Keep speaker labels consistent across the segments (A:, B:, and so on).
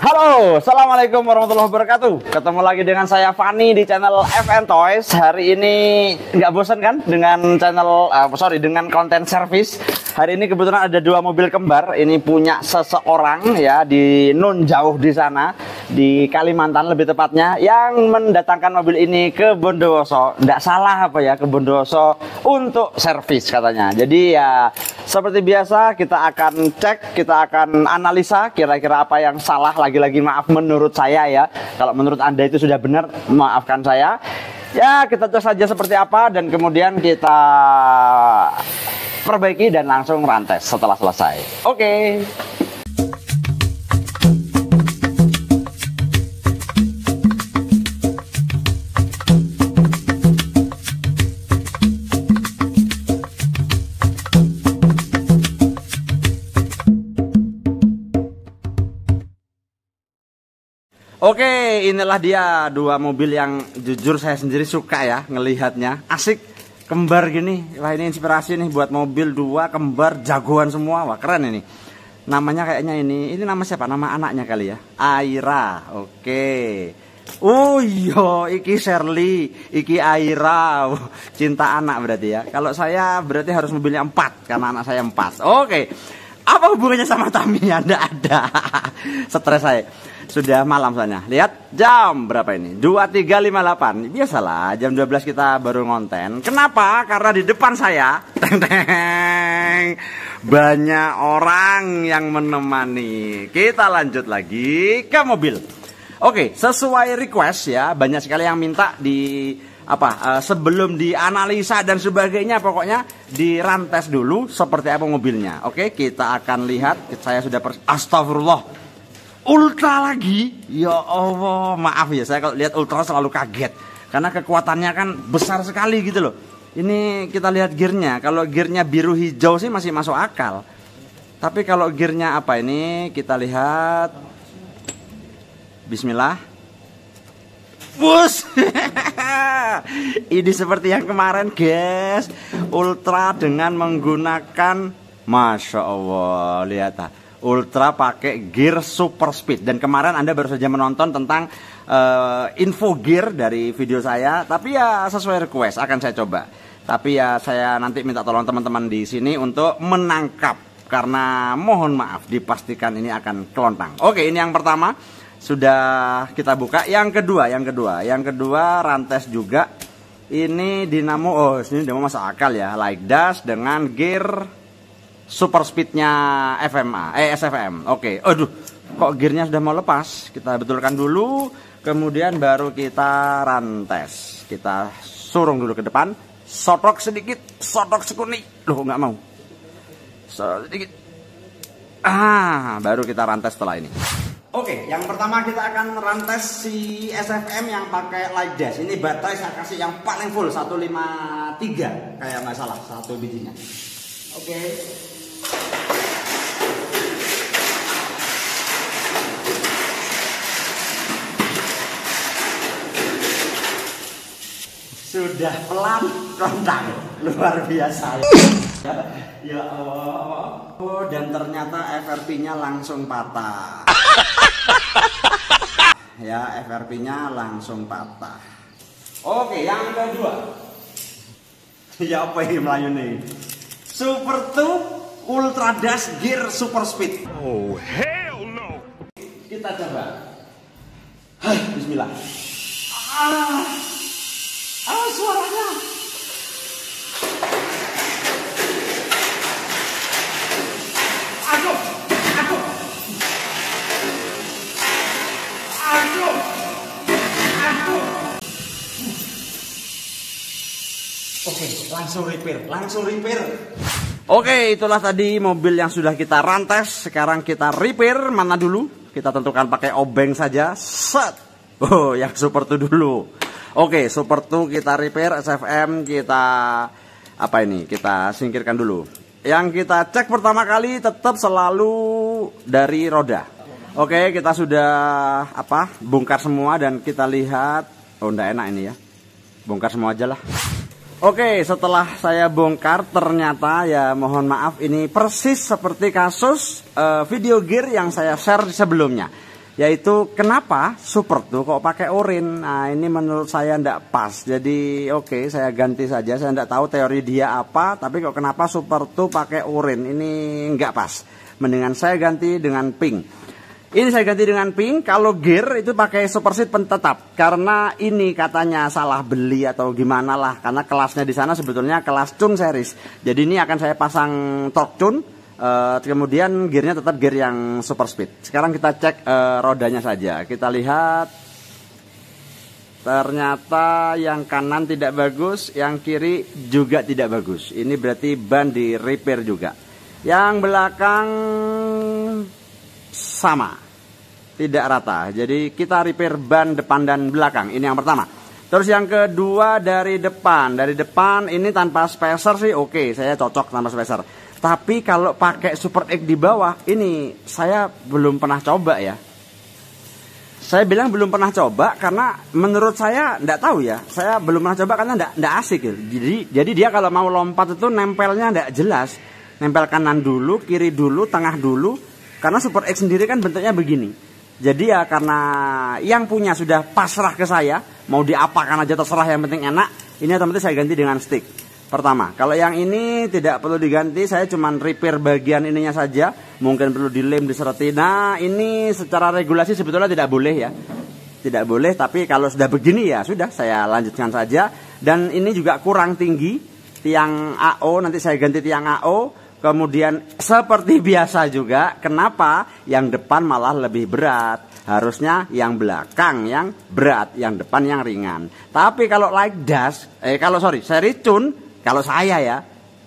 A: Halo, Assalamualaikum warahmatullahi wabarakatuh. Ketemu lagi dengan saya Fani di channel FN Toys. Hari ini nggak bosan kan dengan channel, uh, sorry, dengan konten service Hari ini kebetulan ada dua mobil kembar Ini punya seseorang ya di non jauh di sana Di Kalimantan lebih tepatnya Yang mendatangkan mobil ini ke Bondowoso Nggak salah apa ya, ke Bondowoso untuk servis katanya Jadi ya seperti biasa kita akan cek, kita akan analisa kira-kira apa yang salah lagi-lagi maaf menurut saya ya. Kalau menurut Anda itu sudah benar, maafkan saya. Ya, kita cek saja seperti apa dan kemudian kita perbaiki dan langsung rantes setelah selesai. Oke. Okay. Oke, inilah dia dua mobil yang jujur saya sendiri suka ya ngelihatnya. Asik, kembar gini. Wah ini inspirasi nih buat mobil dua kembar jagoan semua. Wah keren ini. Namanya kayaknya ini, ini nama siapa? Nama anaknya kali ya. Aira. Oke. Oh iya, iki Shirley, iki Aira. Cinta anak berarti ya. Kalau saya berarti harus mobilnya empat karena anak saya empat. Oke. Apa hubungannya sama Tamiya? Tidak ada. Stres saya. Sudah malam soalnya. Lihat jam berapa ini? 2358. Biasalah, jam 12 kita baru ngonten. Kenapa? Karena di depan saya teng -teng, banyak orang yang menemani. Kita lanjut lagi ke mobil. Oke, sesuai request ya, banyak sekali yang minta di apa uh, sebelum dianalisa dan sebagainya pokoknya dirantes dulu seperti apa mobilnya. Oke, kita akan lihat. Saya sudah astagfirullah ultra lagi. Ya Allah maaf ya saya kalau lihat ultra selalu kaget. Karena kekuatannya kan besar sekali gitu loh. Ini kita lihat gearnya. Kalau gearnya biru hijau sih masih masuk akal. Tapi kalau gearnya apa ini? Kita lihat. Bismillah. Bus. Ini seperti yang kemarin guys. Ultra dengan menggunakan Masya Allah Lihat ah Ultra pakai gear super speed. Dan kemarin Anda baru saja menonton tentang uh, info gear dari video saya. Tapi ya sesuai request akan saya coba. Tapi ya saya nanti minta tolong teman-teman di sini untuk menangkap. Karena mohon maaf dipastikan ini akan kelontang. Oke ini yang pertama. Sudah kita buka. Yang kedua yang kedua. Yang kedua rantes juga. Ini dinamo oh ini dinamo masuk akal ya. Like dash dengan gear super speednya FMA, eh SFM. Oke, okay. aduh, kok gearnya sudah mau lepas? Kita betulkan dulu, kemudian baru kita rantes. Kita surung dulu ke depan, sotok sedikit, sotok sekuni. Loh, nggak mau. Sedikit. Ah, baru kita rantes setelah ini. Oke, yang pertama kita akan rantes si SFM yang pakai light dash. Ini baterai saya kasih yang paling full 153 kayak nggak salah satu bijinya. Oke. Sudah pelan kontang luar biasa. ya Allah. Oh, dan ternyata FRP-nya langsung patah. ya, FRP-nya langsung patah. Oke, yang kedua. ya apa ini Melayu nih? Super 2 Ultra Dash Gear Super Speed.
B: Oh, hell no.
A: Kita coba. Hai, bismillah. Ah. Oh suaranya. Aduh, aduh. Aduh. Aduh. Oke, langsung repair, langsung repair. Oke, itulah tadi mobil yang sudah kita rantes. Sekarang kita repair mana dulu? Kita tentukan pakai obeng saja. Set. Oh, yang super itu dulu. Oke, super 2 kita repair, SFM kita apa ini? Kita singkirkan dulu. Yang kita cek pertama kali tetap selalu dari roda. Oke, kita sudah apa? Bongkar semua dan kita lihat oh enggak enak ini ya. Bongkar semua aja lah. Oke, setelah saya bongkar ternyata ya mohon maaf ini persis seperti kasus uh, video gear yang saya share sebelumnya. Yaitu kenapa Super tuh kok pakai orin nah ini menurut saya ndak pas jadi oke okay, saya ganti saja saya ndak tahu teori dia apa tapi kok kenapa Super tuh pakai orin ini nggak pas mendingan saya ganti dengan pink ini saya ganti dengan pink. Kalau gear itu pakai super seat pentetap. Karena ini katanya salah beli atau gimana lah. Karena kelasnya di sana sebetulnya kelas tune series. Jadi ini akan saya pasang torque tune. Uh, kemudian gearnya tetap gear yang super speed. Sekarang kita cek uh, rodanya saja. Kita lihat ternyata yang kanan tidak bagus, yang kiri juga tidak bagus. Ini berarti ban di repair juga. Yang belakang sama tidak rata jadi kita repair ban depan dan belakang ini yang pertama terus yang kedua dari depan dari depan ini tanpa spacer sih oke saya cocok tanpa spacer tapi kalau pakai super X di bawah ini saya belum pernah coba ya saya bilang belum pernah coba karena menurut saya tidak tahu ya saya belum pernah coba karena tidak asik gitu. jadi jadi dia kalau mau lompat itu nempelnya tidak jelas nempel kanan dulu kiri dulu tengah dulu karena Super X sendiri kan bentuknya begini. Jadi ya karena yang punya sudah pasrah ke saya, mau diapakan aja terserah yang penting enak, ini otomatis saya ganti dengan stick. Pertama, kalau yang ini tidak perlu diganti, saya cuma repair bagian ininya saja, mungkin perlu dilem, diserati. Nah, ini secara regulasi sebetulnya tidak boleh ya. Tidak boleh, tapi kalau sudah begini ya sudah saya lanjutkan saja. Dan ini juga kurang tinggi, tiang AO, nanti saya ganti tiang AO, Kemudian seperti biasa juga, kenapa yang depan malah lebih berat? Harusnya yang belakang yang berat, yang depan yang ringan. Tapi kalau like das, eh kalau sorry, seri tune, kalau saya ya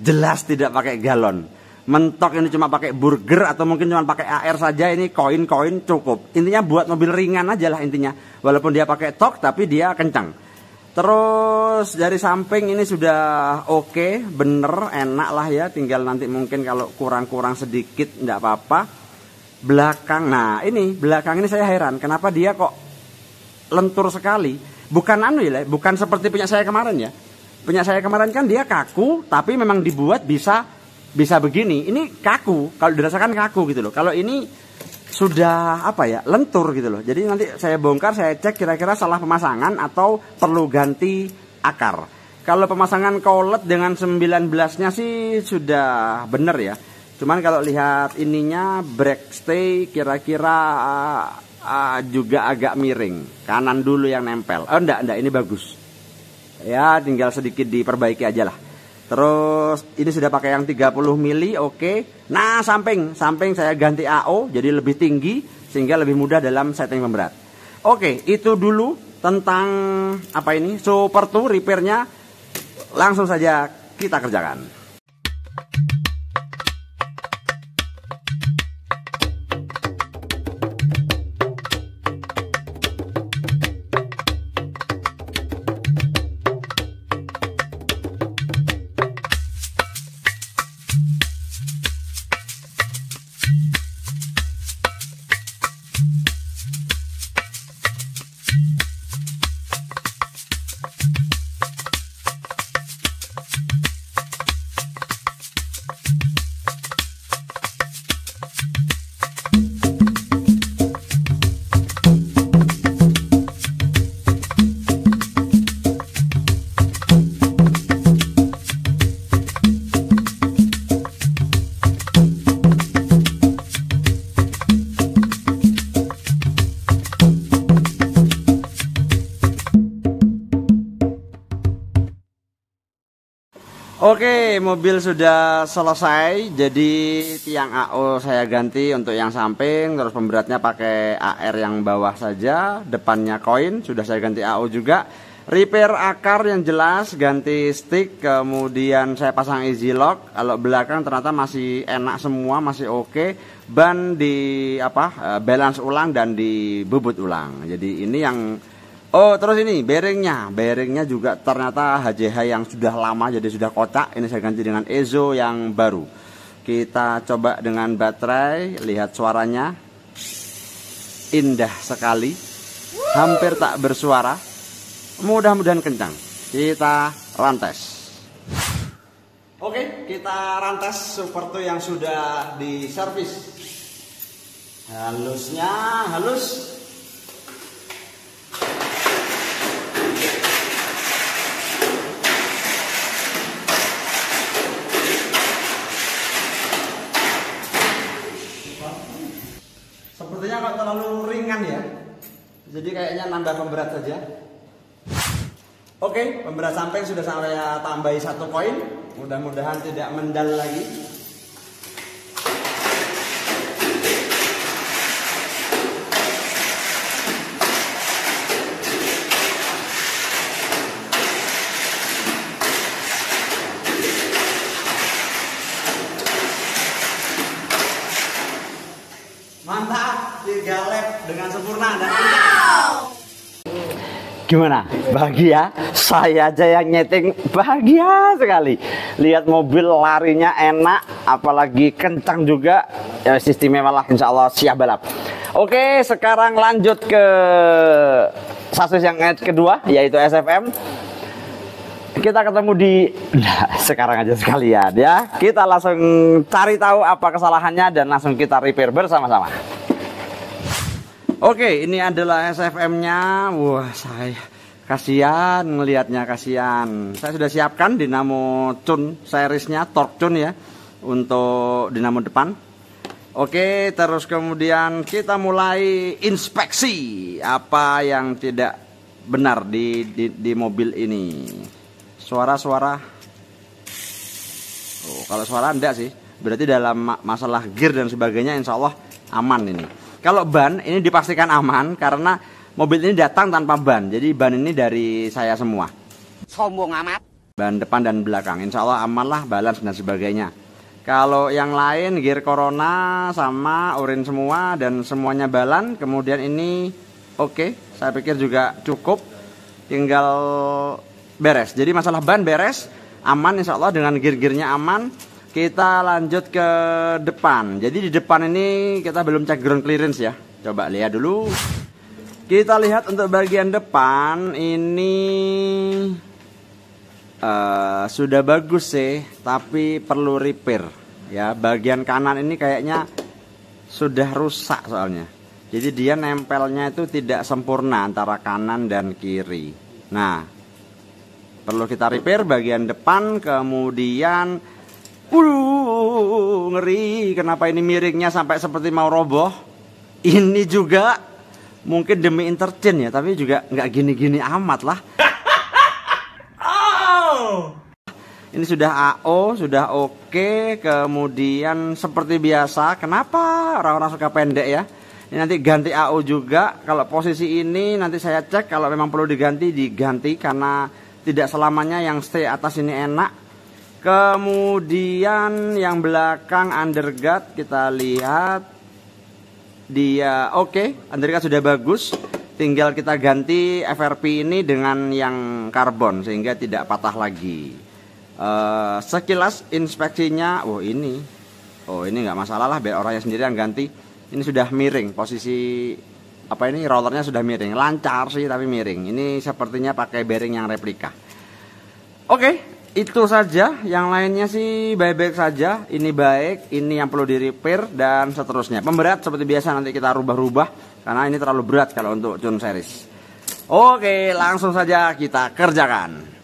A: jelas tidak pakai galon. Mentok ini cuma pakai burger atau mungkin cuma pakai AR saja ini koin-koin cukup. Intinya buat mobil ringan aja lah intinya. Walaupun dia pakai tok tapi dia kencang. Terus dari samping ini sudah oke, okay, bener, enak lah ya. Tinggal nanti mungkin kalau kurang-kurang sedikit tidak apa-apa. Belakang, nah ini belakang ini saya heran. Kenapa dia kok lentur sekali? Bukan anu ya, bukan seperti punya saya kemarin ya. Punya saya kemarin kan dia kaku, tapi memang dibuat bisa bisa begini. Ini kaku, kalau dirasakan kaku gitu loh. Kalau ini sudah apa ya lentur gitu loh. Jadi nanti saya bongkar, saya cek kira-kira salah pemasangan atau perlu ganti akar. Kalau pemasangan collet dengan 19-nya sih sudah bener ya. Cuman kalau lihat ininya brake stay kira-kira uh, uh, juga agak miring. Kanan dulu yang nempel. Oh enggak, enggak ini bagus. Ya tinggal sedikit diperbaiki aja lah. Terus ini sudah pakai yang 30 mili, oke. Okay. Nah, samping, samping saya ganti AO jadi lebih tinggi sehingga lebih mudah dalam setting pemberat. Oke, okay, itu dulu tentang apa ini? Super 2 repairnya. Langsung saja kita kerjakan. Oke, mobil sudah selesai. Jadi tiang AO saya ganti untuk yang samping, terus pemberatnya pakai AR yang bawah saja, depannya koin sudah saya ganti AO juga. Repair akar yang jelas, ganti stick, kemudian saya pasang easy lock. Kalau belakang ternyata masih enak semua, masih oke. Ban di apa? Eh, balance ulang dan di bubut ulang. Jadi ini yang Oh terus ini bearingnya. Bearingnya juga ternyata HJH yang sudah lama jadi sudah kocak Ini saya ganti dengan Ezo yang baru. Kita coba dengan baterai. Lihat suaranya. Indah sekali. Hampir tak bersuara. Mudah-mudahan kencang. Kita rantes. Oke kita rantes Super 2 yang sudah diservis. Halusnya halus kok terlalu ringan ya jadi kayaknya nambah pemberat saja Oke, pemberat samping sudah saya tambahi satu koin. Mudah-mudahan tidak mendal lagi. Mantap, tiga lap dengan sempurna dan Gimana? Bahagia? Saya aja yang nyeting bahagia sekali. Lihat mobil larinya enak, apalagi kencang juga. Ya, istimewa lah, insya Allah siap balap. Oke, sekarang lanjut ke sasis yang kedua, yaitu SFM. Kita ketemu di nah, sekarang aja sekalian ya. Kita langsung cari tahu apa kesalahannya dan langsung kita repair bersama-sama. Oke, ini adalah SFM-nya. Wah, saya kasihan ngelihatnya kasihan. Saya sudah siapkan dinamo Cun seriesnya torque Cun ya untuk dinamo depan. Oke, terus kemudian kita mulai inspeksi apa yang tidak benar di di, di mobil ini. Suara-suara Oh, kalau suara enggak sih. Berarti dalam masalah gear dan sebagainya insya Allah aman ini. Kalau ban ini dipastikan aman karena mobil ini datang tanpa ban. Jadi ban ini dari saya semua.
C: Sombong amat.
A: Ban depan dan belakang. Insya Allah aman lah, balance dan sebagainya. Kalau yang lain gear corona sama urin semua dan semuanya balan. Kemudian ini oke, okay, saya pikir juga cukup. Tinggal beres. Jadi masalah ban beres, aman insya Allah dengan gear-gearnya aman kita lanjut ke depan. Jadi di depan ini kita belum cek ground clearance ya. Coba lihat dulu. Kita lihat untuk bagian depan ini uh, sudah bagus sih, tapi perlu repair. Ya, bagian kanan ini kayaknya sudah rusak soalnya. Jadi dia nempelnya itu tidak sempurna antara kanan dan kiri. Nah, perlu kita repair bagian depan, kemudian Uh, ngeri. Kenapa ini miringnya sampai seperti mau roboh? Ini juga mungkin demi entertain ya, tapi juga nggak gini-gini amat lah. oh. Ini sudah AO, sudah oke. Kemudian seperti biasa, kenapa orang-orang suka pendek ya? Ini nanti ganti AO juga. Kalau posisi ini nanti saya cek kalau memang perlu diganti diganti karena tidak selamanya yang stay atas ini enak Kemudian yang belakang undergut kita lihat dia oke, okay, sudah bagus. Tinggal kita ganti FRP ini dengan yang karbon sehingga tidak patah lagi. Uh, sekilas inspeksinya, oh ini, oh ini nggak masalah lah, biar orangnya sendiri yang ganti. Ini sudah miring, posisi apa ini rollernya sudah miring, lancar sih tapi miring. Ini sepertinya pakai bearing yang replika. Oke, okay, itu saja. Yang lainnya sih baik-baik saja. Ini baik ini yang perlu di repair dan seterusnya. Pemberat seperti biasa nanti kita rubah-rubah karena ini terlalu berat kalau untuk Jun series. Oke langsung saja kita kerjakan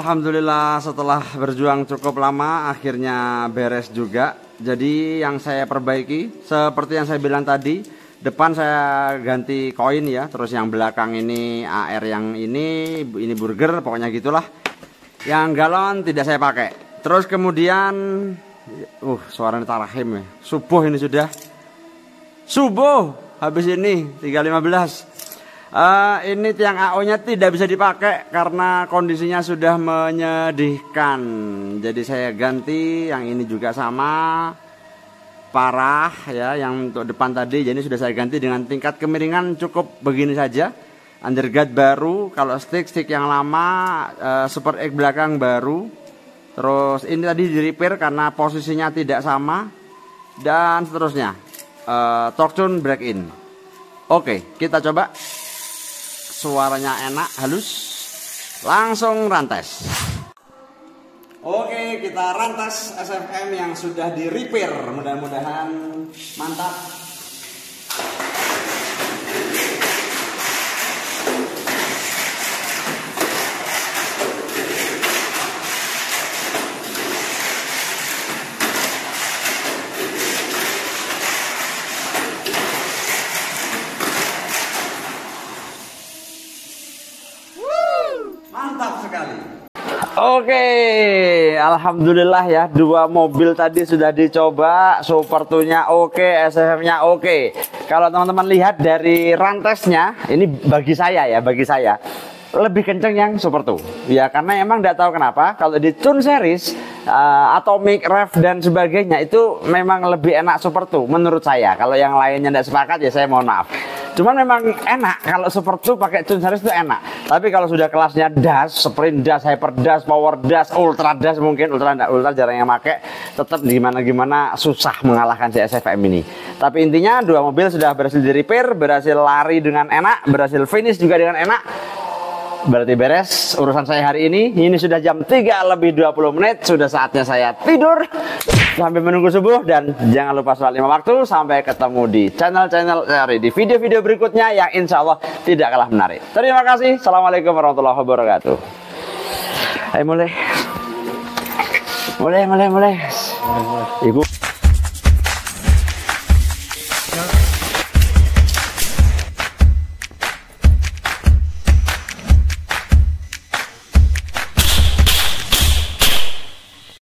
A: Alhamdulillah setelah berjuang cukup lama akhirnya beres juga. Jadi yang saya perbaiki seperti yang saya bilang tadi, depan saya ganti koin ya, terus yang belakang ini AR yang ini ini burger pokoknya gitulah. Yang galon tidak saya pakai. Terus kemudian uh suaranya tarahim ya. Subuh ini sudah. Subuh habis ini 315. Eh, ini tiang AO-nya tidak bisa dipakai karena kondisinya sudah menyedihkan. Jadi saya ganti yang ini juga sama parah ya yang untuk depan tadi. Jadi sudah saya ganti dengan tingkat kemiringan cukup begini saja. Underguard baru kalau stick stick yang lama uh, super egg belakang baru. Terus ini tadi di repair karena posisinya tidak sama. Dan seterusnya. Uh, torque tune break in. Oke kita coba suaranya enak halus langsung rantes Oke, kita rantas SFM yang sudah di repair. Mudah-mudahan mantap. Mantap sekali. Oke, alhamdulillah ya dua mobil tadi sudah dicoba, super nya oke, SFM-nya oke. Kalau teman-teman lihat dari rantesnya, ini bagi saya ya, bagi saya lebih kenceng yang Super 2 ya karena emang tidak tahu kenapa kalau di Tune series uh, Atomic Rev dan sebagainya itu memang lebih enak Super 2 menurut saya. Kalau yang lainnya tidak sepakat ya saya mohon maaf Cuman memang enak kalau Super 2 pakai tune series itu enak. Tapi kalau sudah kelasnya das, sprint das, hyper das, power das, ultra das mungkin ultra enggak ultra jarang yang pakai, tetap gimana gimana susah mengalahkan CSFM ini. Tapi intinya dua mobil sudah berhasil di repair, berhasil lari dengan enak, berhasil finish juga dengan enak. Berarti beres urusan saya hari ini. Ini sudah jam 3 lebih 20 menit. Sudah saatnya saya tidur sampai menunggu subuh dan jangan lupa sholat lima waktu sampai ketemu di channel-channel sorry, di video-video berikutnya yang insya Allah tidak kalah menarik. Terima kasih. Assalamualaikum warahmatullahi wabarakatuh. Ayo mulai. Mulai, mulai, mulai. Ibu.